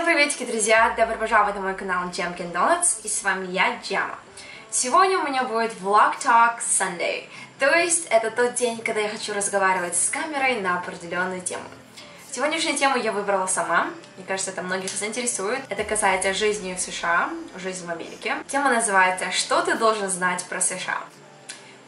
Всем приветики, друзья! Добро пожаловать на мой канал Jamkin Donuts, и с вами я, Джама. Сегодня у меня будет Vlog Talk Sunday, то есть это тот день, когда я хочу разговаривать с камерой на определенную тему. Сегодняшнюю тему я выбрала сама, мне кажется, это многих заинтересует. Это касается жизни в США, жизни в Америке. Тема называется «Что ты должен знать про США?».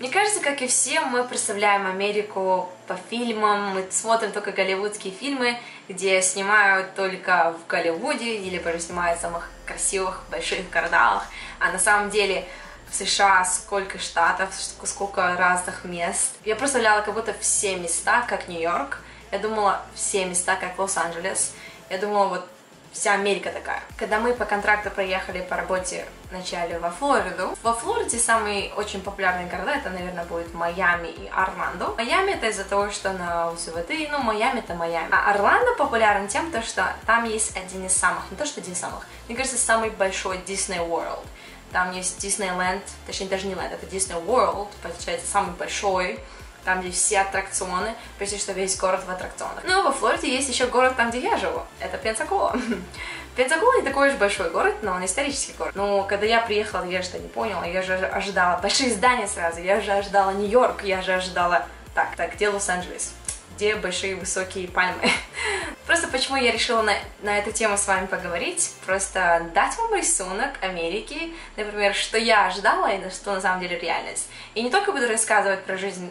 Мне кажется, как и все, мы представляем Америку по фильмам, мы смотрим только голливудские фильмы, где снимают только в Голливуде, или даже снимают в самых красивых, больших городах, а на самом деле в США сколько штатов, сколько разных мест. Я представляла как будто все места, как Нью-Йорк, я думала все места, как Лос-Анджелес, я думала вот вся Америка такая. Когда мы по контракту проехали по работе вначале во Флориду, во Флориде самые очень популярные города, это, наверное, будет Майами и Орландо. Майами это из-за того, что на УСВТ, ну, Майами это Майами. А Орландо популярен тем, то, что там есть один из самых, не то, что один из самых, мне кажется, самый большой Disney World. Там есть Диснейленд, точнее даже не Ленд, это Disney World, получается самый большой, там, где все аттракционы, почти что весь город в аттракционах. Ну, во Флориде есть еще город там, где я живу, это Пенсакола. Пенсакола не такой уж большой город, но он исторический город. Но когда я приехала, я же не поняла, я же ожидала большие здания сразу, я же ожидала Нью-Йорк, я же ожидала... Так, так, где Лос-Анджелес? Где большие высокие пальмы? Просто почему я решила на, на эту тему с вами поговорить, просто дать вам рисунок Америки, например, что я ожидала и что на самом деле реальность. И не только буду рассказывать про жизнь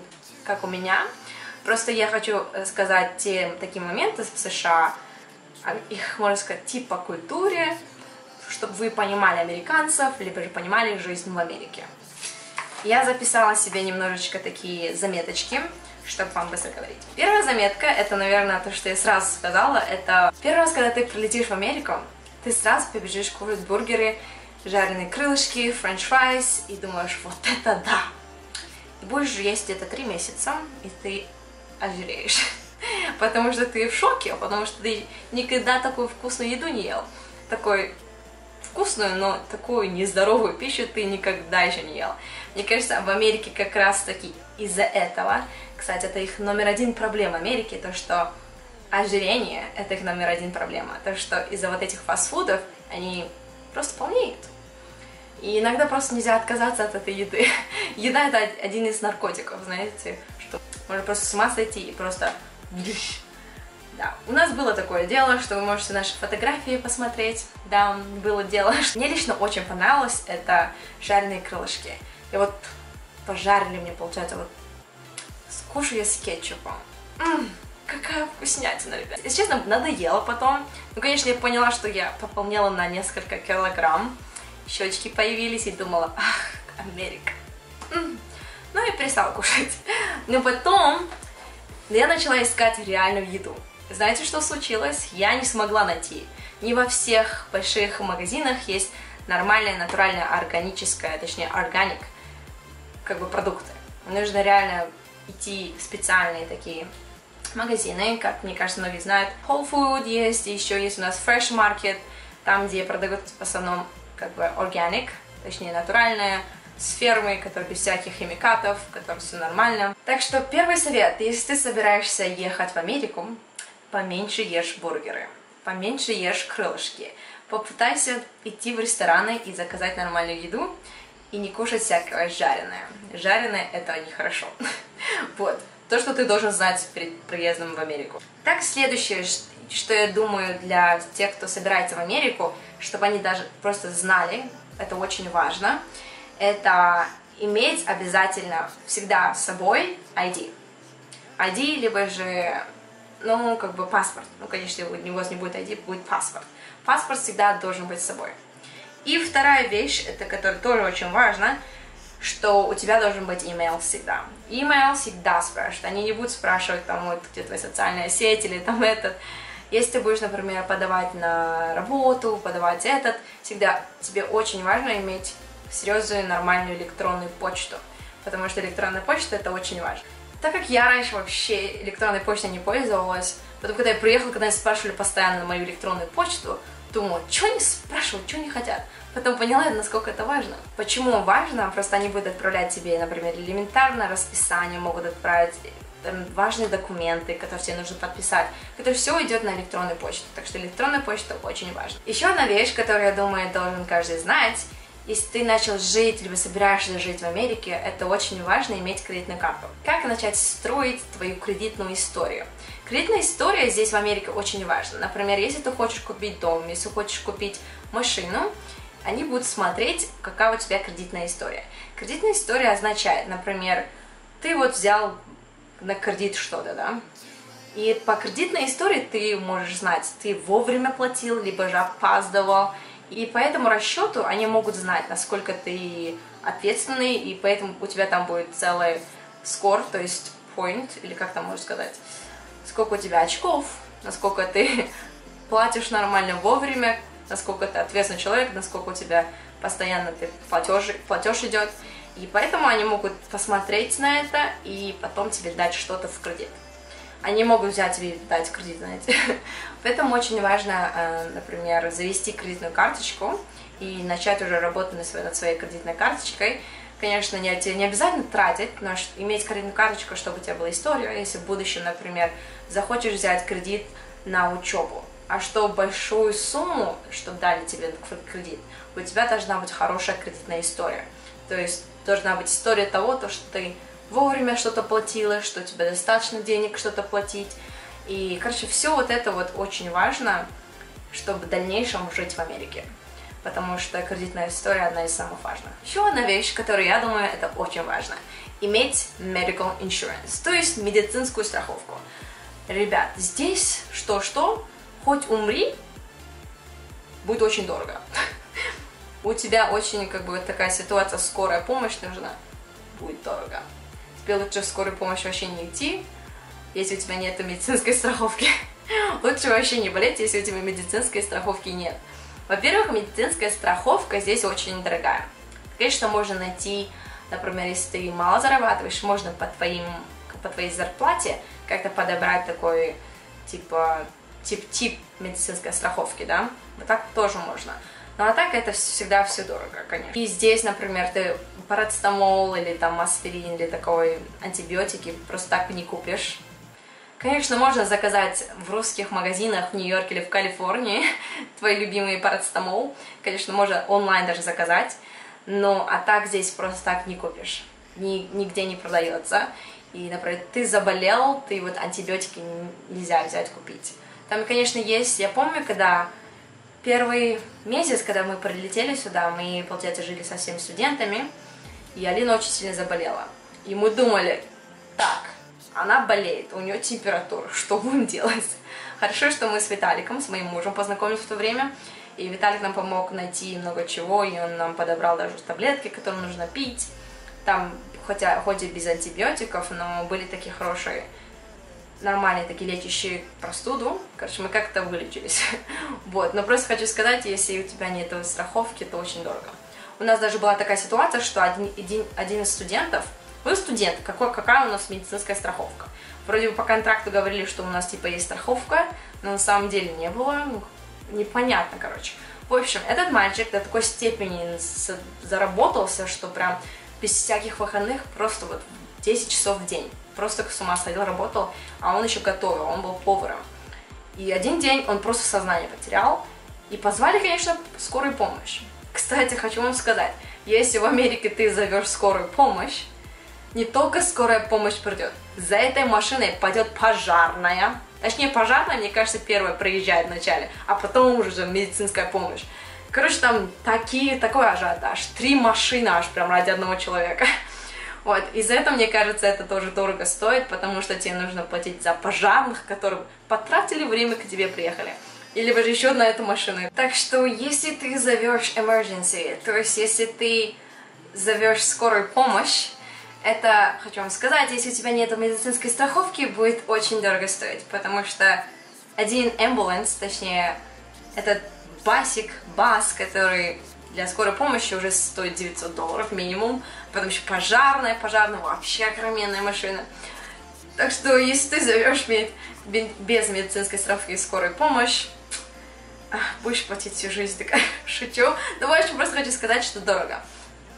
как у меня. Просто я хочу сказать те такие моменты в США, а, их, можно сказать, типа культуре, чтобы вы понимали американцев, либо же понимали жизнь в Америке. Я записала себе немножечко такие заметочки, чтобы вам быстро говорить. Первая заметка, это, наверное, то, что я сразу сказала, это первый раз, когда ты прилетишь в Америку, ты сразу побежишь кушать бургеры, жареные крылышки, french fries, и думаешь, вот это да! И будешь есть это три месяца, и ты ожиреешь. Потому что ты в шоке, потому что ты никогда такую вкусную еду не ел. Такой вкусную, но такую нездоровую пищу ты никогда еще не ел. Мне кажется, в Америке как раз таки из-за этого, кстати, это их номер один проблема Америки, то что ожирение это их номер один проблема. То, что из-за вот этих фастфудов они просто полнеют. И иногда просто нельзя отказаться от этой еды. Еда это один из наркотиков, знаете, что можно просто с ума сойти и просто... Да, у нас было такое дело, что вы можете наши фотографии посмотреть. Да, было дело. Мне лично очень понравилось это жареные крылышки. И вот пожарили мне, получается, вот скушаю я с кетчупом. М-м, какая вкуснятина, ребят. Если честно, надоело потом. Ну, конечно, я поняла, что я пополнела на несколько килограмм щечки появились, и думала, ах, Америка. Ну и перестала кушать. Но потом я начала искать реальную еду. Знаете, что случилось? Я не смогла найти. Не во всех больших магазинах есть нормальная, натуральная, органическая, точнее, органик, как бы продукты. Нужно реально идти в специальные такие магазины, как мне кажется, многие знают. Whole Food есть, еще есть у нас Fresh Market, там, где продают в основном как бы organic, точнее натуральная, с фермы, которая без всяких химикатов, в которой все нормально. Так что первый совет, если ты собираешься ехать в Америку, поменьше ешь бургеры, поменьше ешь крылышки, попытайся идти в рестораны и заказать нормальную еду, и не кушать всякое жареное. Жареное это нехорошо. Вот. То, что ты должен знать перед приездом в Америку. Так, следующее, что я думаю для тех, кто собирается в Америку, чтобы они даже просто знали, это очень важно, это иметь обязательно всегда с собой ID. ID, либо же, ну, как бы паспорт. Ну, конечно, у вас не будет ID, будет паспорт. Паспорт всегда должен быть с собой. И вторая вещь, это которая тоже очень важна, что у тебя должен быть email всегда. Email всегда спрашивают. Они не будут спрашивать, там, вот, где твоя социальная сеть или там этот. Если ты будешь, например, подавать на работу, подавать этот, всегда тебе очень важно иметь серьезную нормальную электронную почту, потому что электронная почта это очень важно. Так как я раньше вообще электронной почтой не пользовалась, потом когда я приехала, когда они спрашивали постоянно на мою электронную почту, думала, что они спрашивают, что они хотят. Потом поняла, насколько это важно. Почему важно? Просто они будут отправлять тебе, например, элементарно расписание, могут отправить там, важные документы, которые тебе нужно подписать. Это все идет на электронную почту, так что электронная почта очень важна. Еще одна вещь, которую, я думаю, должен каждый знать, если ты начал жить, либо собираешься жить в Америке, это очень важно иметь кредитную карту. Как начать строить твою кредитную историю? Кредитная история здесь в Америке очень важна. Например, если ты хочешь купить дом, если хочешь купить машину, они будут смотреть, какая у тебя кредитная история. Кредитная история означает, например, ты вот взял на кредит что-то, да, и по кредитной истории ты можешь знать, ты вовремя платил, либо же опаздывал, и по этому расчету они могут знать, насколько ты ответственный, и поэтому у тебя там будет целый скор, то есть point, или как там можно сказать, сколько у тебя очков, насколько ты платишь нормально вовремя, насколько ты ответственный человек, насколько у тебя постоянно ты платеж, платеж идет. И поэтому они могут посмотреть на это и потом тебе дать что-то в кредит они могут взять и дать кредит, знаете. Поэтому очень важно, э, например, завести кредитную карточку и начать уже работать над своей кредитной карточкой. Конечно, не, не обязательно тратить, но иметь кредитную карточку, чтобы у тебя была история. Если в будущем, например, захочешь взять кредит на учебу, а что большую сумму, чтобы дали тебе кредит, у тебя должна быть хорошая кредитная история. То есть должна быть история того, то, что ты вовремя что-то платила, что у тебя достаточно денег что-то платить. И, короче, все вот это вот очень важно, чтобы в дальнейшем жить в Америке. Потому что кредитная история одна из самых важных. Еще одна вещь, которую я думаю, это очень важно. Иметь medical insurance, то есть медицинскую страховку. Ребят, здесь что-что, хоть умри, будет очень дорого. У тебя очень, как бы, такая ситуация, скорая помощь нужна, будет дорого тебе лучше в скорую помощь вообще не идти, если у тебя нет медицинской страховки. Лучше вообще не болеть, если у тебя медицинской страховки нет. Во-первых, медицинская страховка здесь очень дорогая. Конечно, можно найти, например, если ты мало зарабатываешь, можно по, твоим, по твоей зарплате как-то подобрать такой, типа, тип-тип медицинской страховки, да? Вот так тоже можно. Но а так это всегда все дорого, конечно. И здесь, например, ты парацетамол или там аспирин или такой антибиотики просто так не купишь. Конечно, можно заказать в русских магазинах в Нью-Йорке или в Калифорнии твой любимый парацетамол. Конечно, можно онлайн даже заказать. Но а так здесь просто так не купишь. Ни, нигде не продается. И, например, ты заболел, ты вот антибиотики нельзя взять купить. Там, конечно, есть, я помню, когда Первый месяц, когда мы прилетели сюда, мы, получается, жили со всеми студентами, и Алина очень сильно заболела. И мы думали, так, она болеет, у нее температура, что будем делать? Хорошо, что мы с Виталиком, с моим мужем познакомились в то время, и Виталик нам помог найти много чего, и он нам подобрал даже таблетки, которые нужно пить. Там, хотя, хоть и без антибиотиков, но были такие хорошие нормальные такие лечащие простуду. Короче, мы как-то вылечились. вот, но просто хочу сказать, если у тебя нет страховки, то очень дорого. У нас даже была такая ситуация, что один, один, один из студентов, вы студент, какой, какая у нас медицинская страховка? Вроде бы по контракту говорили, что у нас типа есть страховка, но на самом деле не было, ну, непонятно, короче. В общем, этот мальчик до такой степени заработался, что прям без всяких выходных просто вот 10 часов в день просто с ума сходил, работал, а он еще готовил, он был поваром. И один день он просто сознание потерял, и позвали, конечно, скорую помощь. Кстати, хочу вам сказать, если в Америке ты зовешь скорую помощь, не только скорая помощь придет, за этой машиной пойдет пожарная, точнее пожарная, мне кажется, первая приезжает вначале, а потом уже медицинская помощь. Короче, там такие, такой ажиотаж, три машины аж прям ради одного человека. Вот, из-за этого, мне кажется, это тоже дорого стоит, потому что тебе нужно платить за пожарных, которые потратили время, к тебе приехали. Или же еще на эту машину. Так что, если ты зовешь emergency, то есть если ты зовешь скорую помощь, это, хочу вам сказать, если у тебя нет медицинской страховки, будет очень дорого стоить, потому что один ambulance, точнее, этот басик, бас, который для скорой помощи уже стоит 900 долларов минимум, потом еще пожарная, пожарная, вообще огроменная машина. Так что, если ты зовешь без медицинской страховки скорую помощь, будешь платить всю жизнь, такая, шучу. Но, в общем, просто хочу сказать, что дорого.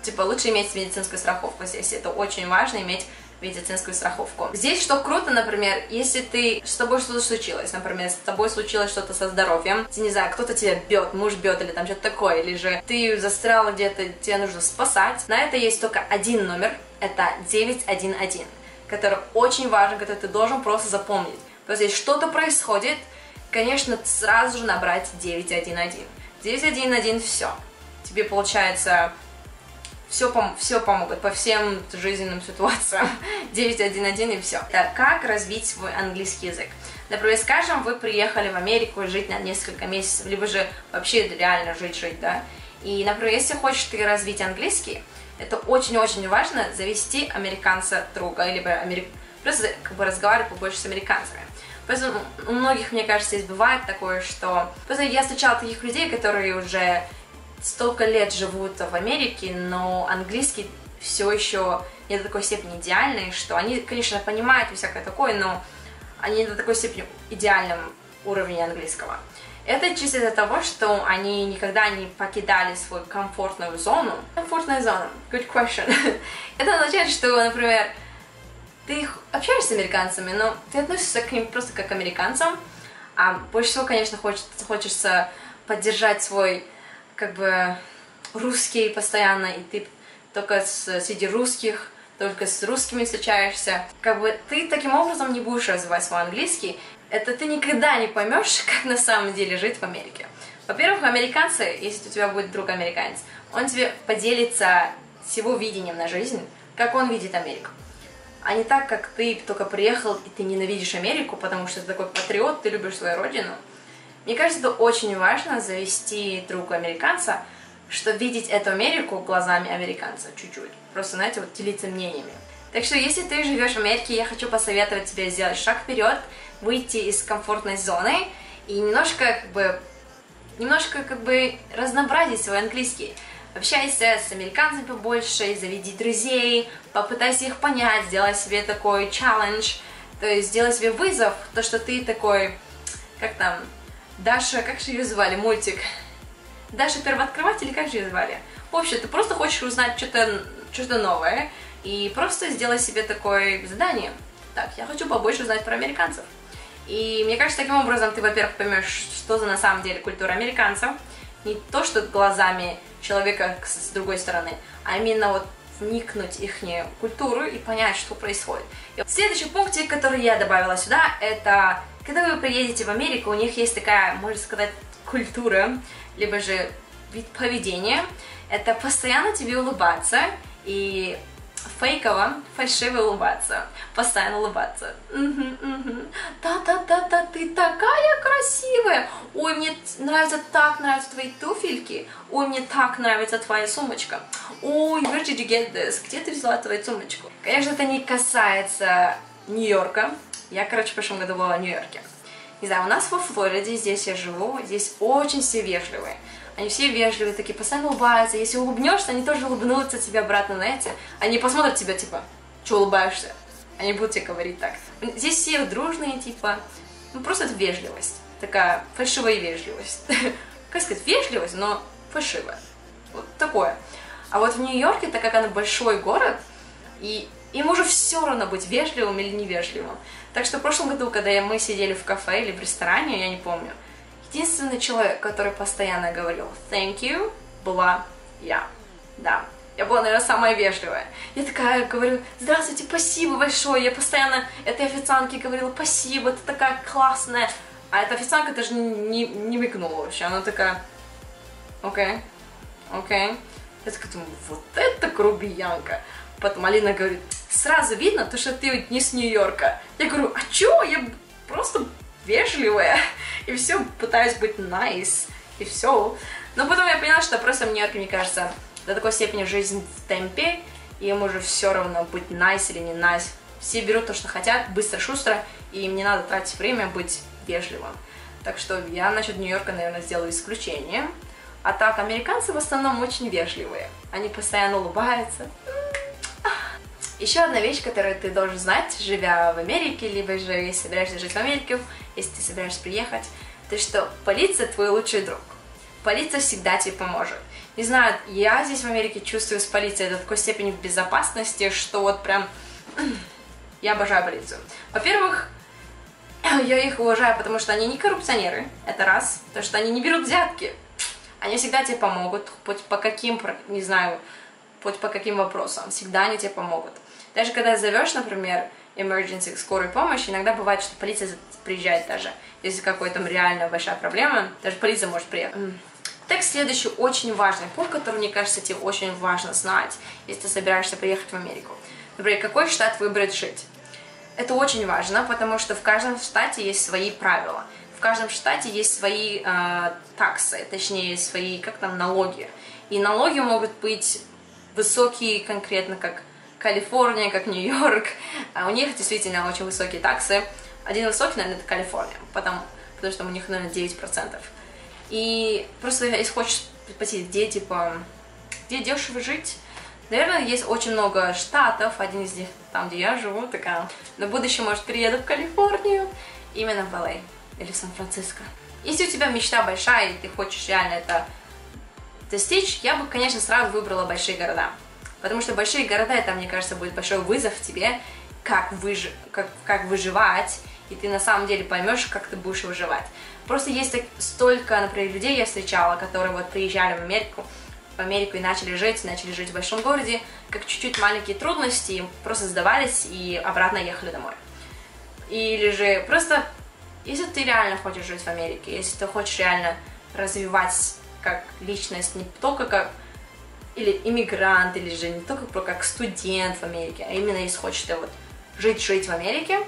Типа, лучше иметь медицинскую страховку здесь, это очень важно, иметь медицинскую страховку. Здесь что круто, например, если ты, с тобой что-то случилось, например, с тобой случилось что-то со здоровьем, ты не знаю, кто-то тебя бьет, муж бьет или там что-то такое, или же ты застряла где-то, тебе нужно спасать, на это есть только один номер, это 911, который очень важен, который ты должен просто запомнить. То есть, если что-то происходит, конечно, сразу же набрать 911. 911 все. Тебе получается все, пом все помогут по всем жизненным ситуациям. 911 и все. Так, как развить свой английский язык? Например, скажем, вы приехали в Америку жить на несколько месяцев, либо же вообще реально жить-жить, да? И, например, если хочешь ты развить английский, это очень-очень важно завести американца друга, либо америк... просто как бы разговаривать побольше с американцами. Просто у многих, мне кажется, здесь бывает такое, что... Просто я встречала таких людей, которые уже столько лет живут в Америке, но английский все еще не до такой степени идеальный, что они, конечно, понимают всякое такое, но они не до такой степени идеальном уровне английского. Это чисто из-за того, что они никогда не покидали свою комфортную зону. Комфортная зона. Good question. Это означает, что, например, ты общаешься с американцами, но ты относишься к ним просто как к американцам, а больше всего, конечно, хочется, хочется поддержать свой как бы русский постоянно, и ты только с, среди русских, только с русскими встречаешься. Как бы ты таким образом не будешь развивать свой английский. Это ты никогда не поймешь, как на самом деле жить в Америке. Во-первых, американцы, если у тебя будет друг американец, он тебе поделится с его видением на жизнь, как он видит Америку. А не так, как ты только приехал и ты ненавидишь Америку, потому что ты такой патриот, ты любишь свою родину. Мне кажется, это очень важно завести друга американца, что видеть эту Америку глазами американца чуть-чуть. Просто, знаете, вот делиться мнениями. Так что, если ты живешь в Америке, я хочу посоветовать тебе сделать шаг вперед, выйти из комфортной зоны и немножко, как бы, немножко, как бы, разнообразить свой английский. Общайся с американцами побольше, заведи друзей, попытайся их понять, сделай себе такой челлендж, то есть сделай себе вызов, то, что ты такой, как там, Даша, как же ее звали, мультик? Даша Первооткрыватель, или как же ее звали? В общем, ты просто хочешь узнать что-то что новое, и просто сделай себе такое задание. Так, я хочу побольше узнать про американцев. И мне кажется, таким образом ты, во-первых, поймешь, что за на самом деле культура американцев. Не то, что глазами человека с другой стороны, а именно вот вникнуть их культуру и понять, что происходит. И следующий пункт, который я добавила сюда, это когда вы приедете в Америку, у них есть такая, можно сказать, культура, либо же вид поведения, это постоянно тебе улыбаться и фейково, фальшиво улыбаться, постоянно улыбаться. Да-да-да-да, ты такая красивая. Ой, мне нравится так, нравятся твои туфельки. Ой, мне так нравится твоя сумочка. Ой, where did you get this? Где ты взяла твою сумочку? Конечно, это не касается Нью-Йорка, я, короче, в прошлом году была в Нью-Йорке. Не знаю, у нас во Флориде, здесь я живу, здесь очень все вежливые. Они все вежливые, такие постоянно улыбаются. Если улыбнешься, они тоже улыбнутся тебе обратно, знаете. Они посмотрят тебя, типа, что улыбаешься? Они будут тебе говорить так. Здесь все дружные, типа, ну просто это вежливость. Такая фальшивая вежливость. Как сказать, вежливость, но фальшивая. Вот такое. А вот в Нью-Йорке, так как она большой город, и им уже все равно быть вежливым или невежливым. Так что в прошлом году, когда мы сидели в кафе или в ресторане, я не помню, единственный человек, который постоянно говорил thank you, была я. Да. Я была, наверное, самая вежливая. Я такая говорю, здравствуйте, спасибо большое. Я постоянно этой официантке говорила, спасибо, ты такая классная. А эта официантка даже не, не, не мигнула вообще. Она такая, окей, окей. Я такая думаю, вот это грубиянка. Потом Алина говорит, сразу видно, то, что ты не с Нью-Йорка. Я говорю, а чё? Я просто вежливая. И все, пытаюсь быть nice. И все. Но потом я поняла, что просто в Нью-Йорке, мне кажется, до такой степени жизнь в темпе, и им уже все равно быть nice или не nice. Все берут то, что хотят, быстро, шустро, и им не надо тратить время быть вежливым. Так что я насчет Нью-Йорка, наверное, сделаю исключение. А так, американцы в основном очень вежливые. Они постоянно улыбаются. Еще одна вещь, которую ты должен знать, живя в Америке, либо же если собираешься жить в Америке, если ты собираешься приехать, то что полиция твой лучший друг. Полиция всегда тебе поможет. Не знаю, я здесь в Америке чувствую с полицией до такой степени безопасности, что вот прям Я обожаю полицию. Во-первых, я их уважаю, потому что они не коррупционеры, это раз. Потому что они не берут взятки. Они всегда тебе помогут, хоть по каким, не знаю, хоть по каким вопросам. Всегда они тебе помогут. Даже когда зовешь, например, emergency, скорую помощь, иногда бывает, что полиция приезжает даже. Если какая-то реально большая проблема, даже полиция может приехать. Так, следующий очень важный пункт, который, мне кажется, тебе очень важно знать, если ты собираешься приехать в Америку. Например, какой штат выбрать жить. Это очень важно, потому что в каждом штате есть свои правила. В каждом штате есть свои э, таксы, точнее, свои, как там, налоги. И налоги могут быть высокие конкретно, как Калифорния, как Нью-Йорк. А у них действительно очень высокие таксы. Один высокий, наверное, это Калифорния, потому, потому что у них, наверное, 9%. И просто если хочешь спросить, где, типа, где дешево жить, Наверное, есть очень много штатов, один из них там, где я живу, такая. На будущее, может, перееду в Калифорнию, именно в Л.А. или в Сан-Франциско. Если у тебя мечта большая, и ты хочешь реально это достичь, я бы, конечно, сразу выбрала большие города. Потому что большие города, это, мне кажется, будет большой вызов тебе, как, выж... как, как выживать, и ты на самом деле поймешь, как ты будешь выживать. Просто есть столько, например, людей я встречала, которые вот приезжали в Америку, в Америку и начали жить, начали жить в большом городе, как чуть-чуть маленькие трудности, просто сдавались и обратно ехали домой. Или же просто, если ты реально хочешь жить в Америке, если ты хочешь реально развивать как личность, не только как или иммигрант, или же не только как студент в Америке, а именно если хочешь вот жить-жить в Америке,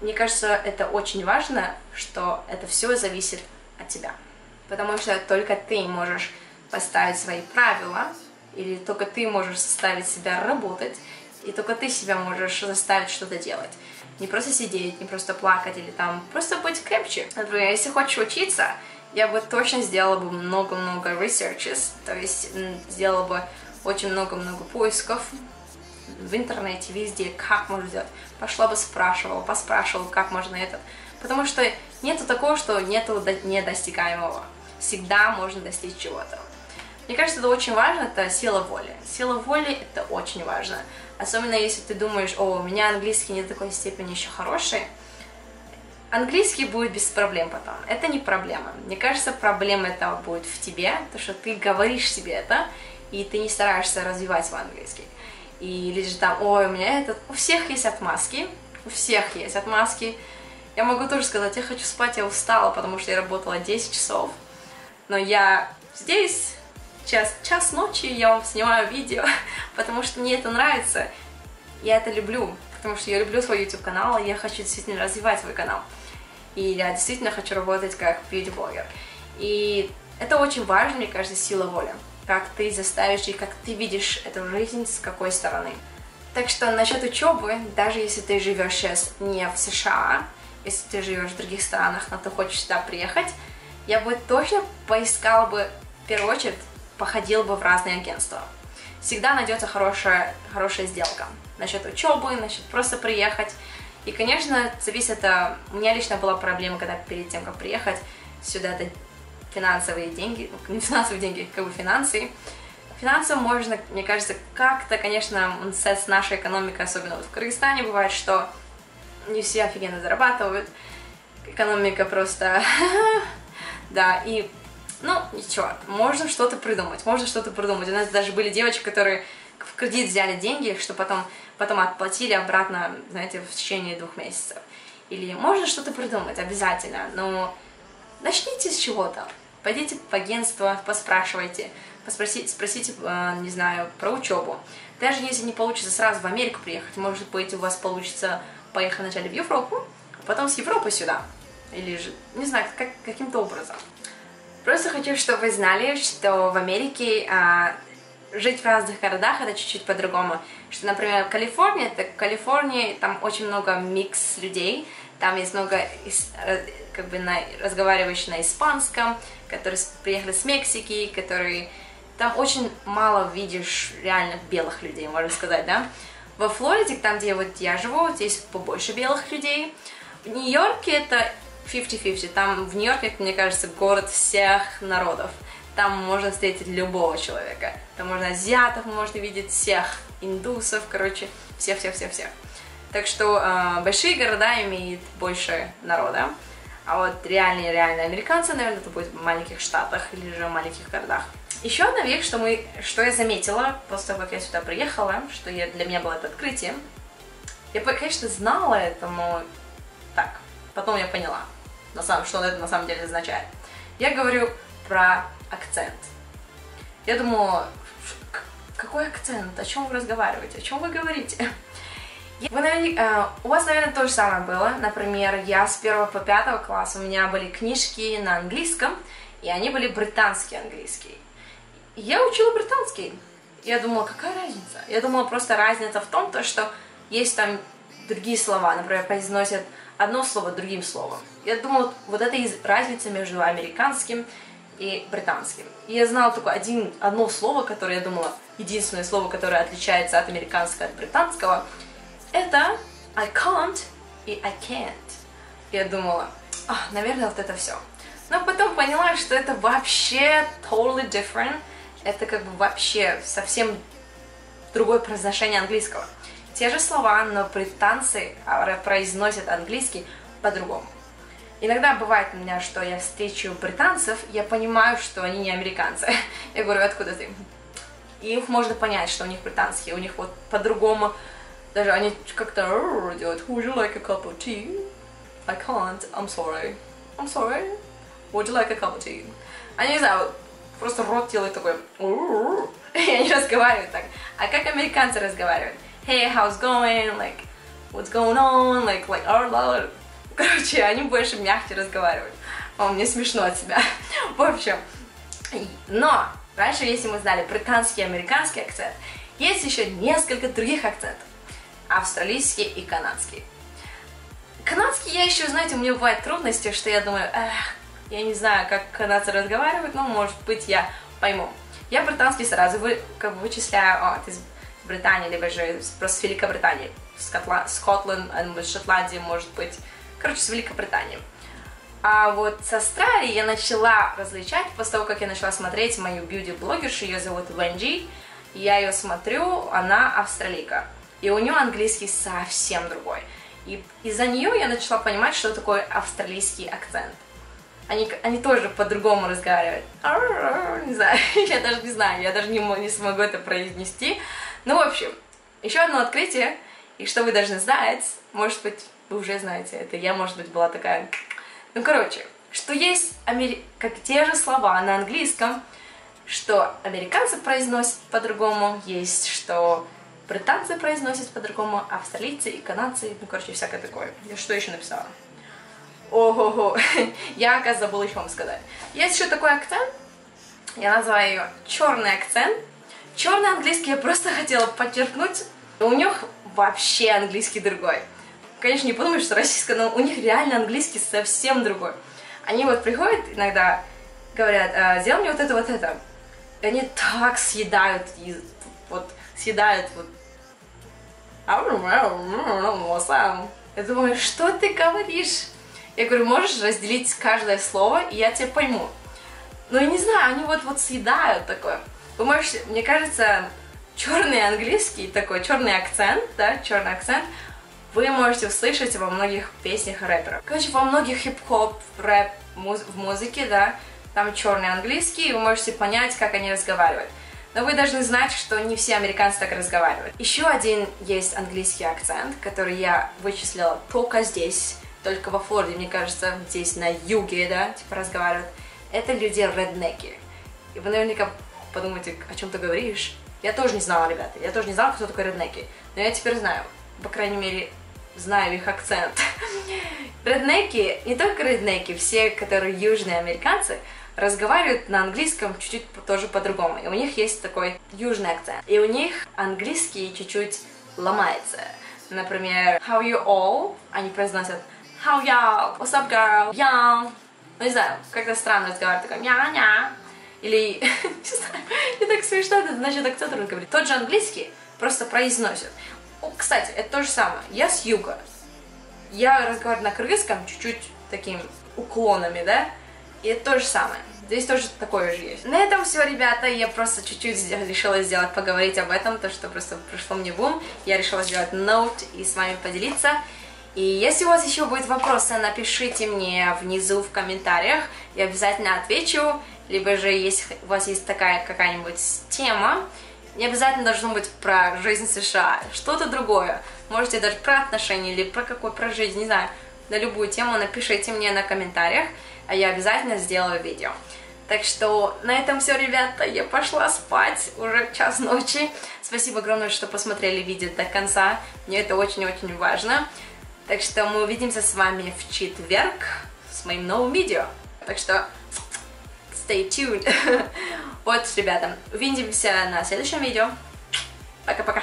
мне кажется, это очень важно, что это все зависит от тебя. Потому что только ты можешь поставить свои правила, или только ты можешь заставить себя работать, и только ты себя можешь заставить что-то делать. Не просто сидеть, не просто плакать, или там просто быть крепче. Например, если хочешь учиться, я бы точно сделала бы много-много researches, то есть сделала бы очень много-много поисков в интернете, везде, как можно сделать. Пошла бы спрашивала, поспрашивала, как можно это. Потому что нету такого, что нету недостигаемого. Всегда можно достичь чего-то. Мне кажется, это очень важно, это сила воли. Сила воли это очень важно. Особенно если ты думаешь, о, у меня английский не такой степени еще хороший. Английский будет без проблем потом. Это не проблема. Мне кажется, проблема этого будет в тебе, то что ты говоришь себе это, и ты не стараешься развивать свой английский. И или же там, ой, у меня этот... У всех есть отмазки, у всех есть отмазки. Я могу тоже сказать, я хочу спать, я устала, потому что я работала 10 часов. Но я здесь, час, час ночи я вам снимаю видео, потому что мне это нравится. Я это люблю, потому что я люблю свой YouTube канал, и я хочу действительно развивать свой канал. И я действительно хочу работать как бьюти-блогер. И это очень важно, мне кажется, сила воли. Как ты заставишь и как ты видишь эту жизнь с какой стороны. Так что насчет учебы, даже если ты живешь сейчас не в США, если ты живешь в других странах, но ты хочешь сюда приехать, я бы точно поискала бы, в первую очередь, походил бы в разные агентства. Всегда найдется хорошая, хорошая сделка насчет учебы, насчет просто приехать. И, конечно, зависит от... У меня лично была проблема, когда перед тем, как приехать сюда, это финансовые деньги, ну, не финансовые деньги, как бы финансы. Финансы можно, мне кажется, как-то, конечно, с нашей экономикой, особенно вот в Кыргызстане, бывает, что не все офигенно зарабатывают, экономика просто... да, и ну, ничего, можно что-то придумать, можно что-то придумать. У нас даже были девочки, которые в кредит взяли деньги, что потом, потом отплатили обратно, знаете, в течение двух месяцев. Или можно что-то придумать, обязательно, но начните с чего-то. Пойдите в агентство, поспрашивайте, поспросите, спросите, э, не знаю, про учебу. Даже если не получится сразу в Америку приехать, может быть, у вас получится поехать вначале в Европу, а потом с Европы сюда. Или же, не знаю, как, каким-то образом. Просто хочу, чтобы вы знали, что в Америке а, жить в разных городах это чуть-чуть по-другому. Что, например, в Калифорнии, это в Калифорнии там очень много микс людей, там есть много э, как бы на, разговаривающих на испанском, которые приехали с Мексики, которые там очень мало видишь реально белых людей, можно сказать, да. Во Флориде, там, где вот я живу, здесь побольше белых людей. В Нью-Йорке это 50-50. Там в Нью-Йорке, мне кажется, город всех народов. Там можно встретить любого человека. Там можно азиатов, можно видеть всех, индусов, короче, всех-всех-всех-всех. Так что э, большие города имеют больше народа, а вот реальные реальные американцы, наверное, это будет в маленьких штатах или же в маленьких городах. Еще одна вещь, что, мы, что я заметила после того, как я сюда приехала, что я, для меня было это открытие. Я, конечно, знала это, но так, потом я поняла, на самом, что это на самом деле означает. Я говорю про акцент. Я думала, какой акцент, о чем вы разговариваете, о чем вы говорите? Вы, наверное, у вас, наверное, то же самое было. Например, я с 1 по 5 класса, у меня были книжки на английском, и они были британские английские. И я учила британский. Я думала, какая разница? Я думала, просто разница в том, то, что есть там другие слова, например, произносят одно слово другим словом. Я думала, вот это разница между американским и британским. И я знала только один, одно слово, которое я думала, единственное слово, которое отличается от американского от британского, это I can't и I can't. Я думала, а, наверное, вот это все. Но потом поняла, что это вообще totally different. Это как бы вообще совсем другое произношение английского. Те же слова, но британцы а, произносят английский по-другому. Иногда бывает у меня, что я встречу британцев, я понимаю, что они не американцы. Я говорю, откуда ты? И их можно понять, что у них британские, у них вот по-другому, даже они как-то делают, would you like a cup of tea? I can't, I'm sorry. I'm sorry. Would you like a cup of tea? Они, не знаю, просто рот делает такой, и они разговаривают так. А как американцы разговаривают? Hey, how's going? Like, what's going on? Like, like, Короче, они больше мягче разговаривают. О, мне смешно от себя. В общем, но раньше, если мы знали британский и американский акцент, есть еще несколько других акцентов. Австралийский и канадский. Канадский я еще, знаете, у меня бывают трудности, что я думаю, эх, я не знаю, как канадцы разговаривают, но, может быть, я пойму. Я британский сразу вы, как бы вычисляю, о, ты из Британии, либо же просто Великобритании. Скотланд, Шотландия, может быть, короче, с Великобританией. А вот с Австралией я начала различать после того, как я начала смотреть мою бьюти-блогершу, ее зовут Венджи. Я ее смотрю, она австралийка. И у нее английский совсем другой. И из-за нее я начала понимать, что такое австралийский акцент. Они, они тоже по-другому разговаривают. Не знаю, я даже не знаю, я даже не, не смогу это произнести. Ну, в общем, еще одно открытие, и что вы должны знать, может быть, вы уже знаете это, я, может быть, была такая... Ну, короче, что есть, амери... как те же слова на английском, что американцы произносят по-другому, есть, что британцы произносят по-другому, австралийцы и канадцы, ну, короче, всякое такое. Я что еще написала? Ого-го, я, оказывается, забыла еще вам сказать. Есть еще такой акцент, я называю ее черный акцент. Черный английский я просто хотела подчеркнуть, у них вообще английский другой конечно, не подумаешь, что российская, но у них реально английский совсем другой. Они вот приходят иногда, говорят, а, сделай мне вот это, вот это. И они так съедают, вот съедают вот я думаю, что ты говоришь? Я говорю, можешь разделить каждое слово, и я тебя пойму. Но я не знаю, они вот, вот съедают такое. Можете, мне кажется, черный английский, такой черный акцент, да, черный акцент, вы можете услышать во многих песнях рэперов. Короче, во многих хип-хоп, рэп муз в музыке, да, там черный английский, и вы можете понять, как они разговаривают. Но вы должны знать, что не все американцы так разговаривают. Еще один есть английский акцент, который я вычислила только здесь, только во Флориде, мне кажется, здесь на юге, да, типа разговаривают. Это люди реднеки. И вы наверняка подумаете, о чем ты говоришь. Я тоже не знала, ребята, я тоже не знала, кто такой реднеки. Но я теперь знаю по крайней мере, знаю их акцент. Реднеки, не только реднеки, все, которые южные американцы, разговаривают на английском чуть-чуть тоже по-другому. И у них есть такой южный акцент. И у них английский чуть-чуть ломается. Например, how you all, они произносят how y'all, what's up girl, young. Ну, не знаю, как-то странно разговаривать, такой ня-ня. Или, не знаю, не так смешно, это значит акцент он говорит. Тот же английский просто произносят. О, кстати, это то же самое. Я с юга. Я разговариваю на кыргызском чуть-чуть таким уклонами, да? И это то же самое. Здесь тоже такое же есть. На этом все, ребята. Я просто чуть-чуть решила сделать, поговорить об этом, то, что просто пришло мне бум. Я решила сделать ноут и с вами поделиться. И если у вас еще будут вопросы, напишите мне внизу в комментариях. Я обязательно отвечу. Либо же, если у вас есть такая какая-нибудь тема, не обязательно должно быть про жизнь США, что-то другое. Можете даже про отношения или про какой, про жизнь, не знаю, на любую тему напишите мне на комментариях, а я обязательно сделаю видео. Так что на этом все, ребята. Я пошла спать. Уже час ночи. Спасибо огромное, что посмотрели видео до конца. Мне это очень-очень важно. Так что мы увидимся с вами в четверг с моим новым видео. Так что stay tuned. вот, ребята, увидимся на следующем видео. Пока-пока.